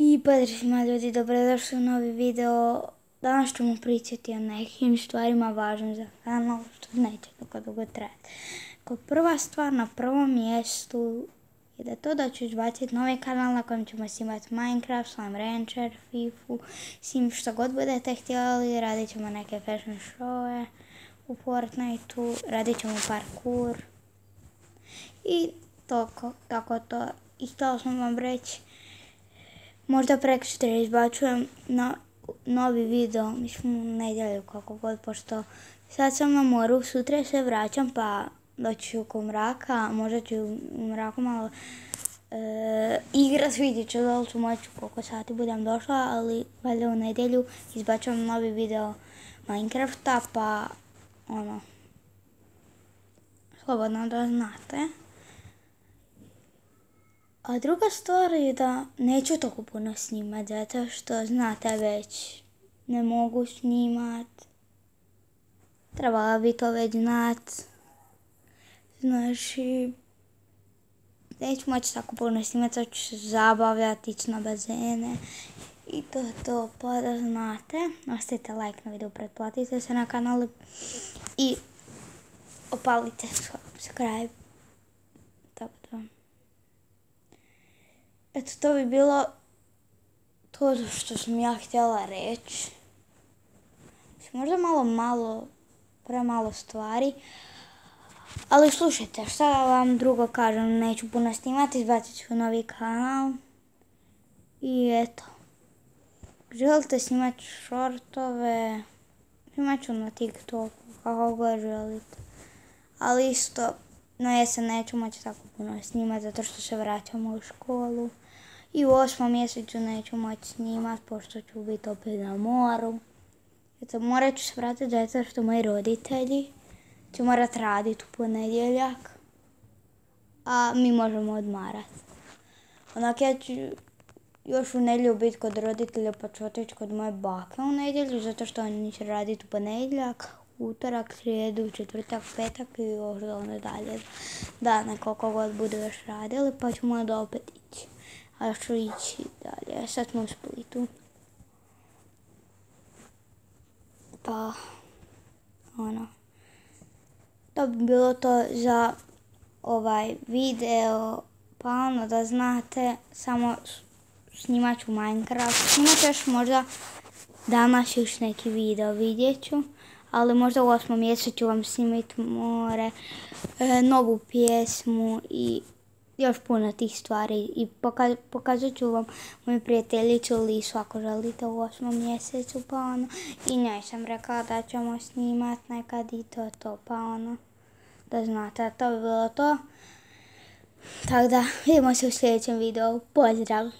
I pozdrav ljudi, dobrodošli u novi video. Danas ćemo pričati o nekim stvarima važnim za kanal, što neće tako dugo trajati. Kao prva stvar na prvom mjestu je da to da ću izbaciti novi kanal na kojem ćemo snimati Minecraft, Slime Rancher, Fifu, svim što god budete htjeli, radit ćemo neke fashion showe u Fortniteu, radit ćemo parkour i toko, tako to. I htjela sam vam reći Možda preksutra izbačujem na novi video, mislim u nedjelju kako god, pošto sad sam na moru, sutra se vraćam pa doći oko mraka, možda ću u mraku malo e, igrat, vidjet ću da ću moći koliko sati budem došla, ali valjda u nedjelju izbačujem novi video Minecrafta, pa ono, slobodno da znate. A druga stvar je da neću toliko puno snimat, zato što znate već, ne mogu snimat. Trebala bi to već znat. Znači, neću moći tako puno snimat, sad ću se zabavljati, ići na bazene. I to je to, pa da znate. Ostavite like na video, pretplatite se na kanal i opalite subscribe. Tako da. Eto, to bi bilo to što sam ja htjela reći. Možda malo malo, premalo stvari. Ali slušajte, šta vam drugo kažem, neću puno snimati, izbacit ću novi kanal. I eto. Želite snimati shortove, snimat ću na TikToku, kako god želite. Ali isto, na jesen neću moći tako puno snimati zato što se vraćamo u školu. I u osmom mjesecu neću moći snimat pošto ću biti opet na moru. Eto, morat ću se vratiti zato što moji roditelji će morat raditi u ponedjeljak. A mi možemo odmarat. Onak ja ću još u nedjelju biti kod roditelja pa ću otići kod moje bake u nedjelju zato što oni će raditi u ponedjeljak, utorak, srijedu, četvrtak, petak i još onda dalje dane koliko god budu još radili pa ćemo onda opet ići a ću ići dalje. Sad smo u Splitu. Pa, ono. To bi bilo to za ovaj video. Pa ono da znate, samo snimat ću Minecraft. Snimat ću još možda danas još neki video vidjet ću. Ali možda u osmom mjesecu vam snimiti more, e, novu pjesmu i još puno tih stvari i pokazat ću vam moju prijateljicu Lisu ako želite u osmom mjesecu pa ono i njoj sam rekla da ćemo snimat nekad i to to pa ono da znate to bi bilo to. Tako da vidimo se u sljedećem videu. Pozdrav